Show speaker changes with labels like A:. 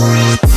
A: Bye.